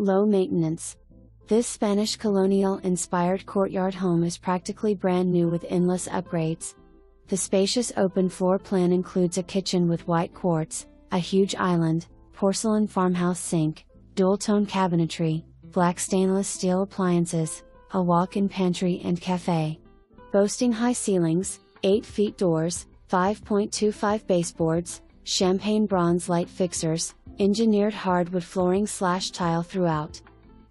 Low maintenance. This Spanish colonial inspired courtyard home is practically brand new with endless upgrades. The spacious open floor plan includes a kitchen with white quartz, a huge island, porcelain farmhouse sink, dual tone cabinetry, black stainless steel appliances, a walk in pantry and cafe. Boasting high ceilings, 8 feet doors, 5.25 baseboards, champagne bronze light fixtures, engineered hardwood flooring slash tile throughout.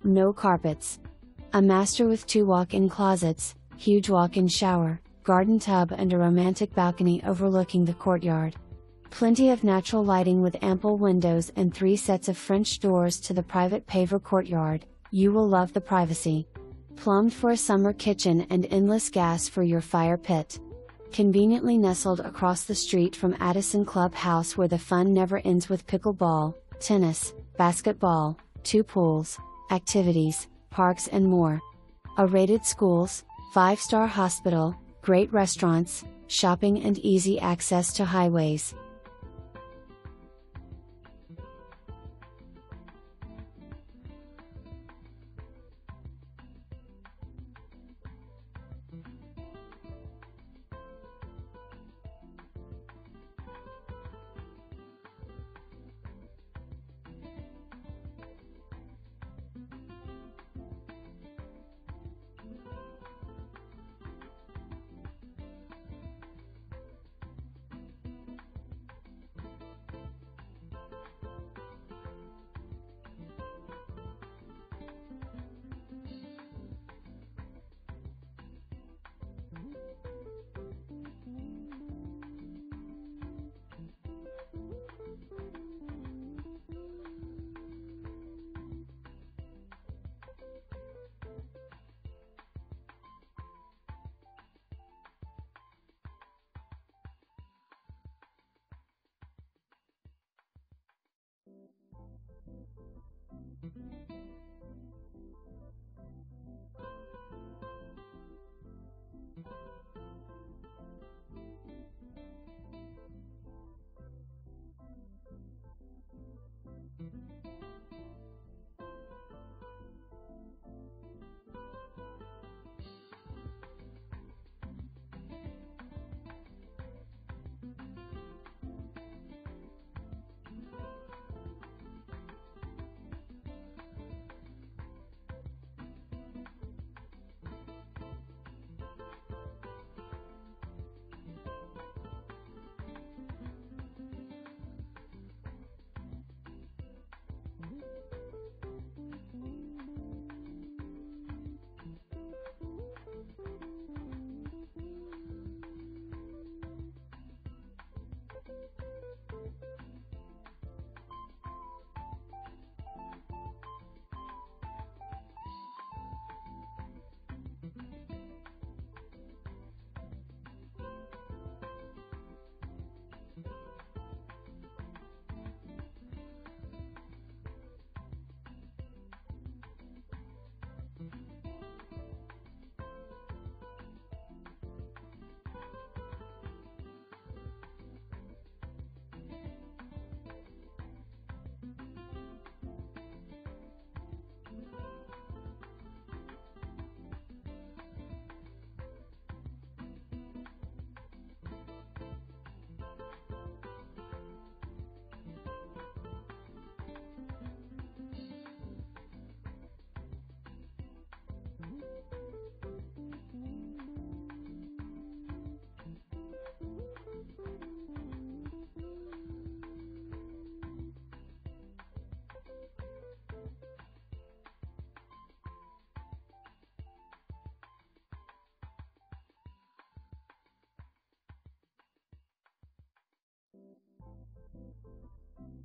No carpets. A master with two walk in closets, huge walk in shower, garden tub, and a romantic balcony overlooking the courtyard. Plenty of natural lighting with ample windows and three sets of French doors to the private paver courtyard. You will love the privacy. Plumbed for a summer kitchen and endless gas for your fire pit. Conveniently nestled across the street from Addison Club House where the fun never ends with pickleball, tennis, basketball, two pools, activities, parks, and more. A rated schools, 5 star hospital, great restaurants, shopping, and easy access to highways.